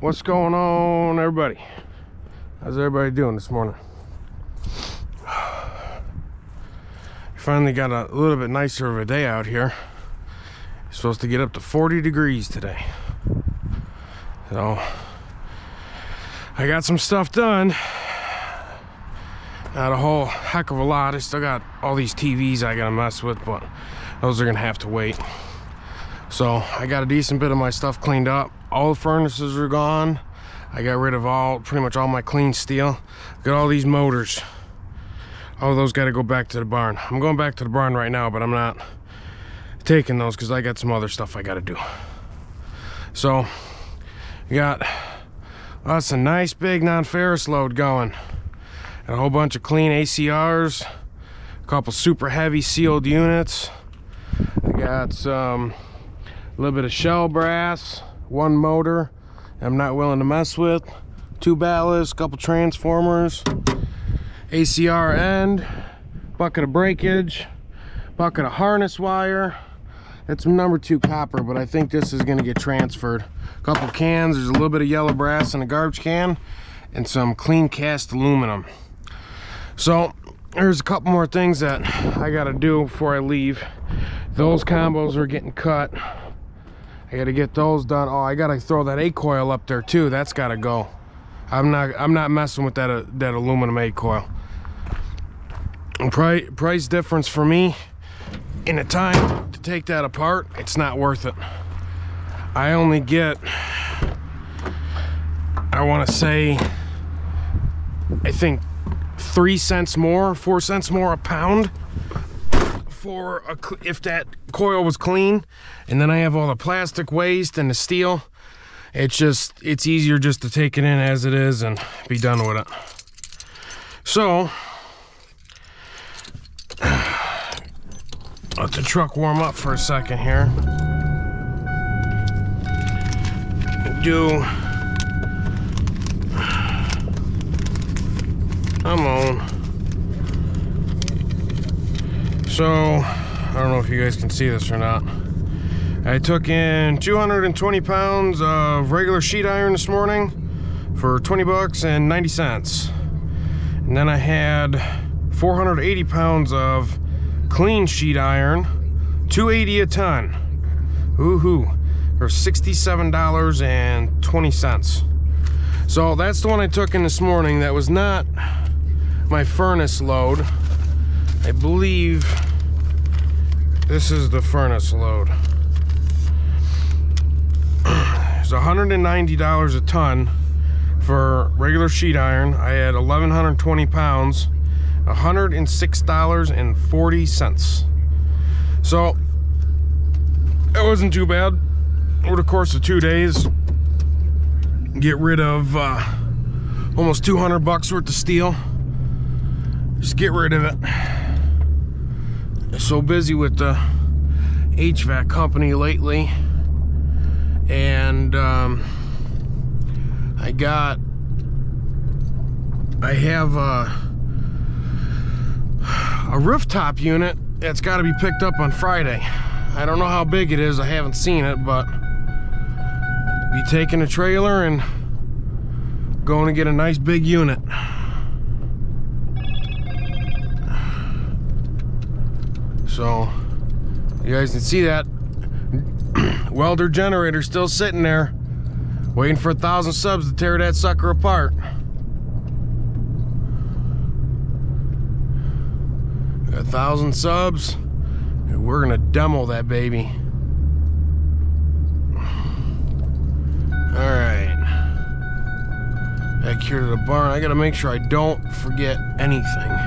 What's going on, everybody? How's everybody doing this morning? Finally got a little bit nicer of a day out here. It's supposed to get up to 40 degrees today. So, I got some stuff done. Not a whole heck of a lot. I still got all these TVs I gotta mess with, but those are gonna have to wait. So I got a decent bit of my stuff cleaned up. All the furnaces are gone. I got rid of all, pretty much all my clean steel. Got all these motors. All those got to go back to the barn. I'm going back to the barn right now, but I'm not taking those because I got some other stuff I got to do. So, we got us a nice big non-ferrous load going. And a whole bunch of clean ACRs, a couple super heavy sealed units. I got some a little bit of shell brass, one motor I'm not willing to mess with, two ballasts, couple transformers, ACR end, bucket of breakage, bucket of harness wire. It's number two copper, but I think this is gonna get transferred. A couple cans, there's a little bit of yellow brass in a garbage can, and some clean cast aluminum. So there's a couple more things that I gotta do before I leave. Those combos are getting cut. I gotta get those done. Oh, I gotta throw that A coil up there too. That's gotta go. I'm not I'm not messing with that uh, that aluminum A coil. Price price difference for me in the time to take that apart, it's not worth it. I only get I want to say I think three cents more, four cents more a pound for a, if that coil was clean and then I have all the plastic waste and the steel it's just it's easier just to take it in as it is and be done with it. So let the truck warm up for a second here. Do I'm on so, I don't know if you guys can see this or not. I took in 220 pounds of regular sheet iron this morning for 20 bucks and 90 cents. And then I had 480 pounds of clean sheet iron, 280 a ton. Woohoo, for $67.20. So that's the one I took in this morning. That was not my furnace load. I believe this is the furnace load. It's $190 a ton for regular sheet iron. I had 1,120 pounds, $106.40. So, it wasn't too bad. Over the course of two days, get rid of uh, almost 200 bucks worth of steel. Just get rid of it so busy with the HVAC company lately. And um, I got I have a, a rooftop unit that's got to be picked up on Friday. I don't know how big it is I haven't seen it but be taking a trailer and going to get a nice big unit So you guys can see that welder generator still sitting there waiting for a thousand subs to tear that sucker apart. A thousand subs and we're gonna demo that baby. All right. Back here to the barn. I gotta make sure I don't forget anything.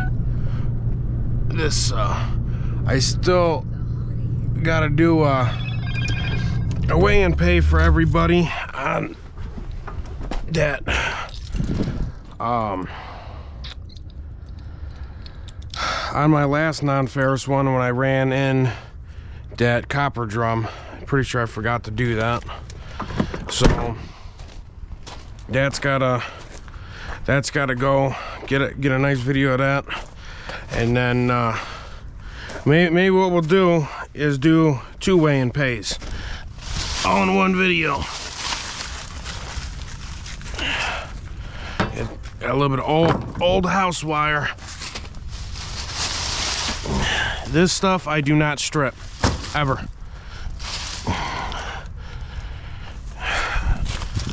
This uh I still got to do a, a weigh and pay for everybody on that. Um, on my last non-ferrous one when I ran in that copper drum, pretty sure I forgot to do that. So that's gotta that's gotta go get a get a nice video of that and then uh Maybe, maybe what we'll do is do two weigh and pays all in one video. Got a little bit of old, old house wire. This stuff I do not strip, ever.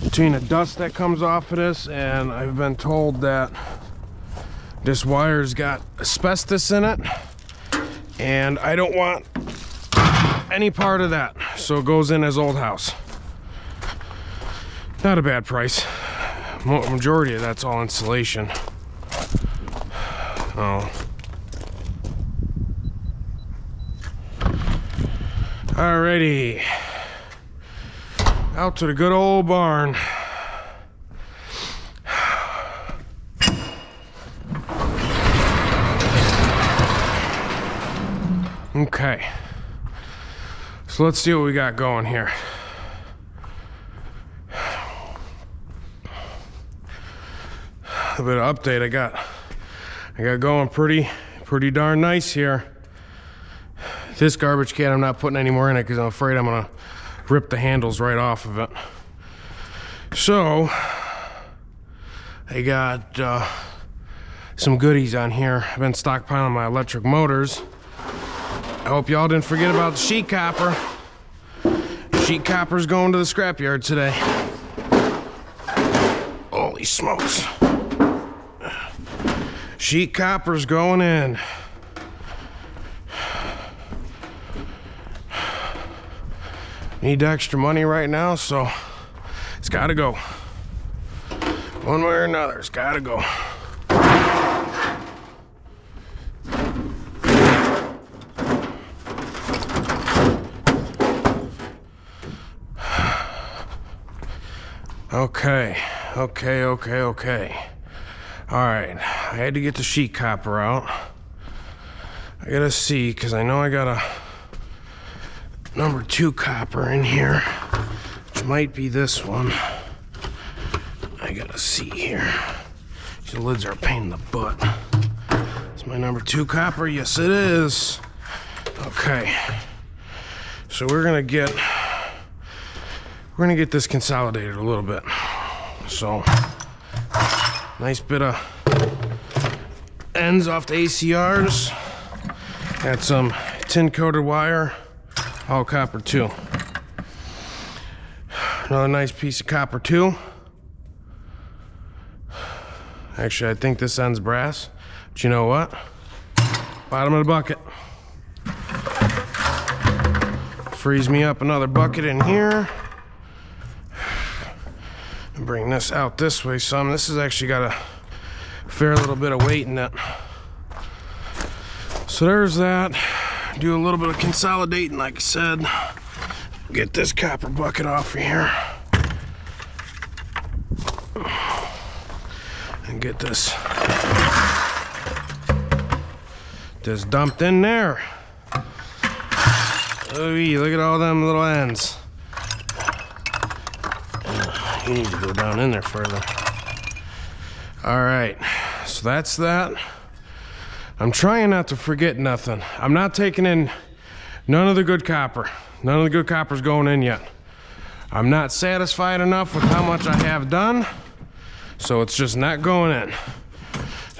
Between the dust that comes off of this and I've been told that this wire's got asbestos in it and I don't want any part of that. So it goes in as old house. Not a bad price. Majority of that's all insulation. Oh. Alrighty. Out to the good old barn. Okay. So let's see what we got going here. A bit of update I got. I got going pretty, pretty darn nice here. This garbage can I'm not putting any more in it because I'm afraid I'm gonna rip the handles right off of it. So, I got uh, some goodies on here. I've been stockpiling my electric motors. I hope y'all didn't forget about the sheet copper. Sheet copper's going to the scrapyard today. Holy smokes. Sheet copper's going in. Need extra money right now, so it's gotta go. One way or another, it's gotta go. Okay, okay, okay, okay. All right, I had to get the sheet copper out. I gotta see, because I know I got a number two copper in here, which might be this one. I gotta see here. The lids are a pain in the butt. It's my number two copper? Yes, it is. Okay. So we're gonna get we're gonna get this consolidated a little bit. So, nice bit of ends off the ACRs. Got some tin coated wire, all copper too. Another nice piece of copper too. Actually, I think this end's brass. But you know what? Bottom of the bucket. Frees me up another bucket in here bring this out this way some. This has actually got a fair little bit of weight in it. So there's that. Do a little bit of consolidating, like I said. Get this copper bucket off of here. And get this just dumped in there. Oh, look at all them little ends. Need to go down in there further. All right, so that's that. I'm trying not to forget nothing. I'm not taking in none of the good copper. None of the good copper's going in yet. I'm not satisfied enough with how much I have done, so it's just not going in.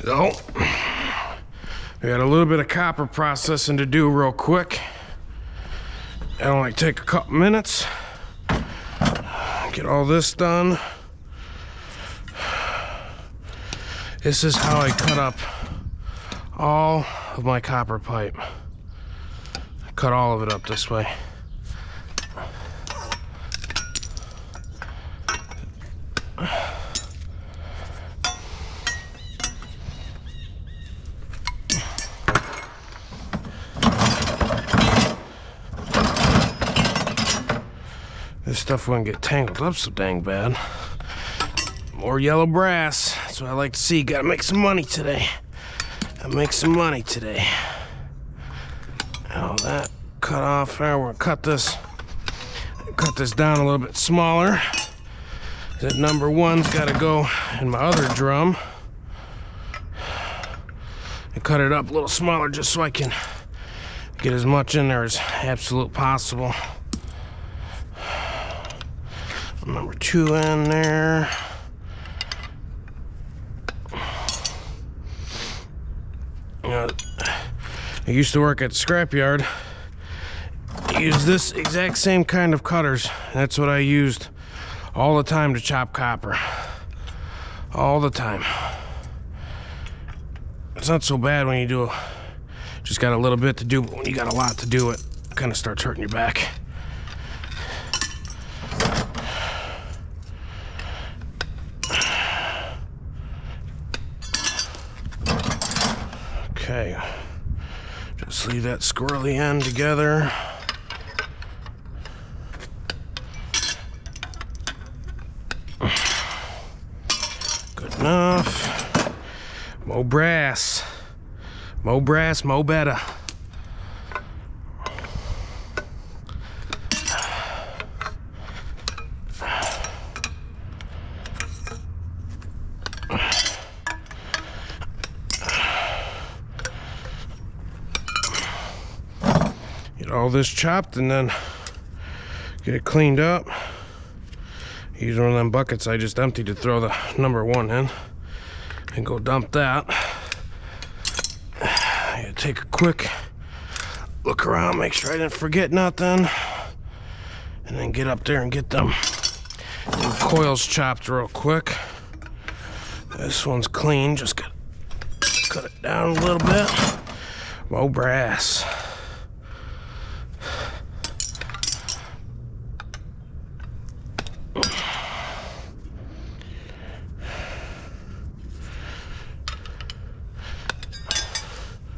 So, we got a little bit of copper processing to do real quick. It'll only take a couple minutes get all this done. This is how I cut up all of my copper pipe. Cut all of it up this way. Stuff wouldn't get tangled up so dang bad. More yellow brass. That's what I like to see. Gotta make some money today. Gotta make some money today. Now that cut off there, we're gonna cut this cut this down a little bit smaller. That number one's gotta go in my other drum. And cut it up a little smaller just so I can get as much in there as absolute possible two in there. I used to work at scrapyard. Use this exact same kind of cutters. That's what I used all the time to chop copper. All the time. It's not so bad when you do just got a little bit to do, but when you got a lot to do, it kind of starts hurting your back. Leave that squirrely end together. Good enough. Mo brass. Mo brass, mo better. Get all this chopped and then get it cleaned up. Use one of them buckets I just emptied to throw the number one in and go dump that. Take a quick look around, make sure I didn't forget nothing, and then get up there and get them coils chopped real quick. This one's clean, just got cut it down a little bit. Mo brass.